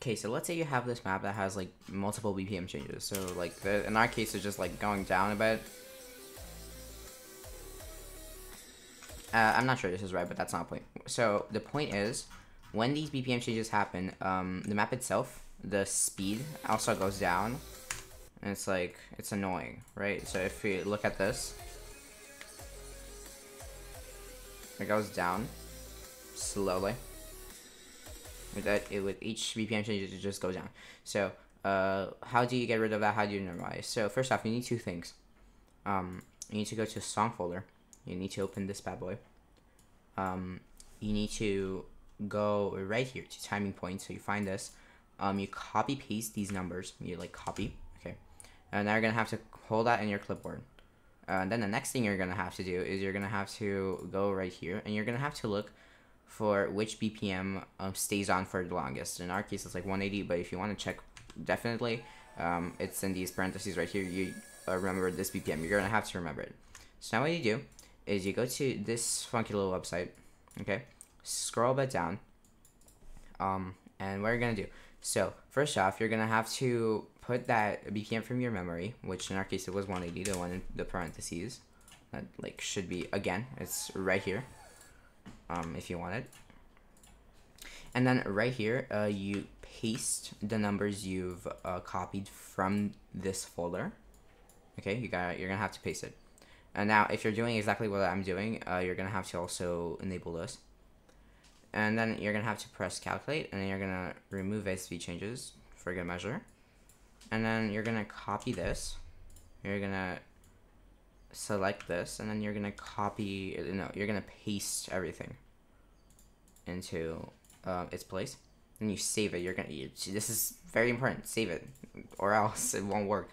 okay, so let's say you have this map that has like multiple BPM changes. So like the, in our case, it's just like going down a bit. Uh, I'm not sure this is right, but that's not the point. So the point is, when these BPM changes happen, um, the map itself, the speed also goes down. And it's like, it's annoying, right? So if you look at this, it goes down slowly. With that, it, with each BPM change, it just goes down. So, uh, how do you get rid of that? How do you normalize? So first off, you need two things. Um, you need to go to song folder. You need to open this bad boy. Um, you need to go right here to timing point. So you find this. Um, you copy paste these numbers. You like copy, okay, and now you're gonna have to hold that in your clipboard. Uh, and then the next thing you're gonna have to do is you're gonna have to go right here, and you're gonna have to look for which BPM um, stays on for the longest. In our case, it's like 180, but if you want to check, definitely, um, it's in these parentheses right here. You uh, remember this BPM. You're gonna have to remember it. So now what you do is you go to this funky little website, okay? Scroll bit down, um, and what you're gonna do. So first off, you're gonna have to put that BPM from your memory, which in our case it was 180, the one in the parentheses. That like should be again, it's right here. Um, if you want it. And then right here, uh, you paste the numbers you've uh, copied from this folder. Okay, you got you're gonna have to paste it. And now, if you're doing exactly what I'm doing, uh, you're gonna have to also enable this. And then you're gonna have to press calculate, and then you're gonna remove SV changes for good measure. And then you're gonna copy this. You're gonna select this, and then you're gonna copy. No, you're gonna paste everything into uh, its place. And you save it. You're gonna. You, this is very important. Save it, or else it won't work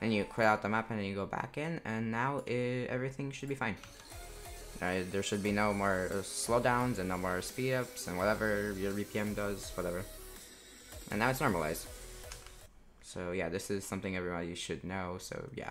and you quit out the map and then you go back in and now it, everything should be fine. Uh, there should be no more uh, slowdowns and no more speed ups and whatever your BPM does, whatever. And now it's normalized. So yeah, this is something everybody should know, so yeah.